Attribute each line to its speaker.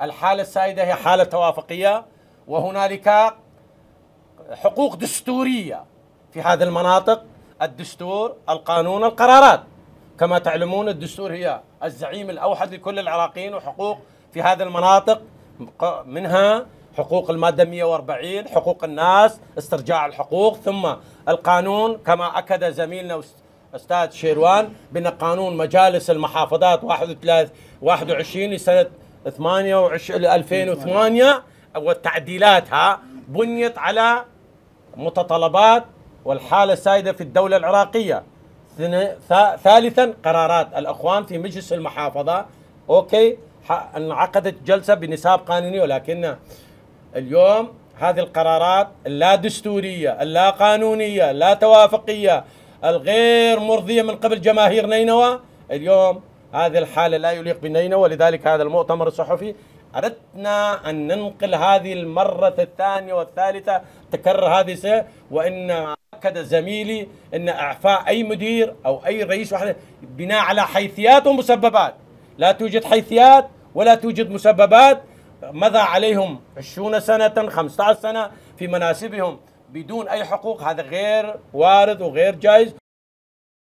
Speaker 1: الحالة السائدة هي حالة توافقية وهنالك حقوق دستورية في هذه المناطق. الدستور القانون القرارات. كما تعلمون الدستور هي الزعيم الأوحد لكل العراقيين وحقوق في هذه المناطق. منها حقوق المادة 140 حقوق الناس استرجاع الحقوق. ثم القانون كما أكد زميلنا أستاذ شيروان بأن قانون مجالس المحافظات 21 لسنة 28 2008 وتعديلاتها بنيت على متطلبات والحالة السائدة في الدولة العراقية. ثالثا قرارات الأخوان في مجلس المحافظة. أوكي انعقدت جلسة بنساب قانوني ولكن اليوم هذه القرارات اللا دستورية اللا قانونية لا توافقية الغير مرضية من قبل جماهير نينوى. اليوم هذه الحالة لا يليق بنينوى ولذلك هذا المؤتمر الصحفي أردنا أن ننقل هذه المرة الثانية والثالثة تكرر هذه وإن أكد زميلي أن إعفاء أي مدير أو أي رئيس واحد بناء على حيثيات ومسببات. لا توجد حيثيات ولا توجد مسببات. مضى عليهم 20 سنة 15 سنة في مناسبهم بدون أي حقوق. هذا غير وارد وغير جائز.